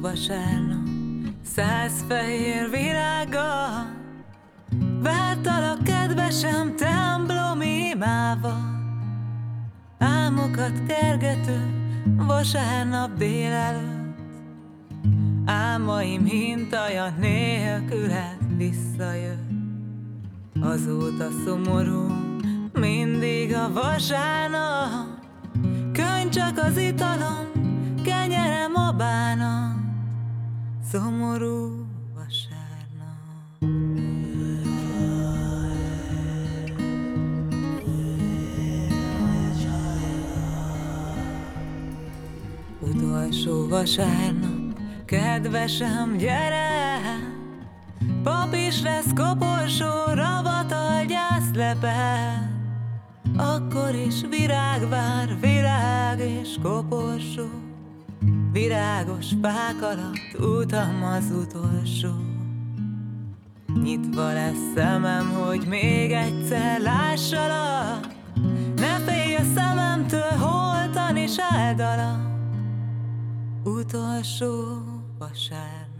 vasárnap. Száz fehér virággal Vártalak kedvesem templom imával Álmokat kergető vasárnap délelőtt. Álmaim hintaja nélkület visszajött. Azóta szomorú mindig a vasárnap. Könyv csak az italom, bánat Szomorú vasárnap. Utolsó vasárnap, kedvesem, gyere! Pap is lesz koporsó, ravatal gyászlepel Akkor is virág vár, virág és koporsó Virágos fák alatt utam az utolsó. Nyitva lesz szemem, hogy még egyszer lássalak. Ne félj a szememtől, holtan is áldalak. Utolsó vasárnap